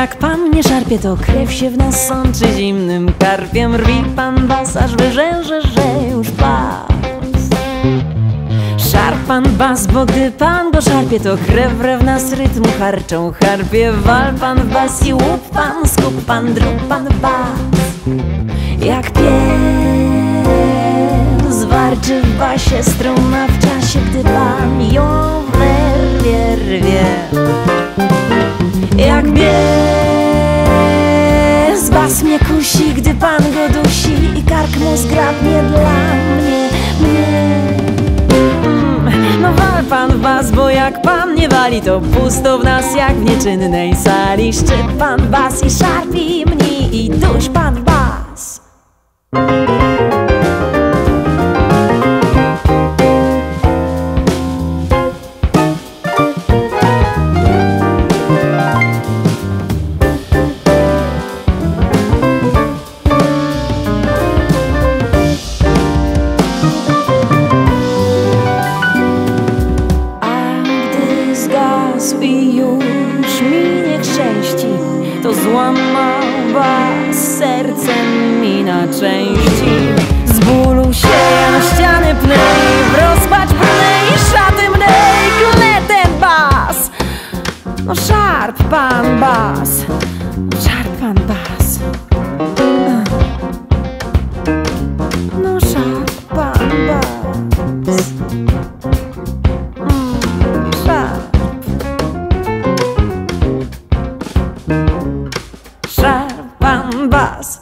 jak pan nie szarpie, to krew się w nas sączy zimnym karpiem. Rwi pan bas, aż wyrzęże, że już pas. Szarp pan bas, bo gdy pan go szarpie, to krew w nas rytmu harczą harpie. Wal pan w bas i łup pan, skup pan, drób pan bas. Jak pies warczy w basie struna w czasie, gdy pan ją kusi, gdy pan go dusi i kark mu zgrabnie dla mnie, mnie. Mm, No wal pan w bas, bo jak pan nie wali, to pusto w nas jak w nieczynnej sali. Szczyp pan bas i szarpi mnie i duś pan w już mi nie części, to złamał was sercem mi na części. Z bólu się na ściany pnę. No szarp pan bas, szarp pan bas. No szarp pan bas. Szarp pan bas.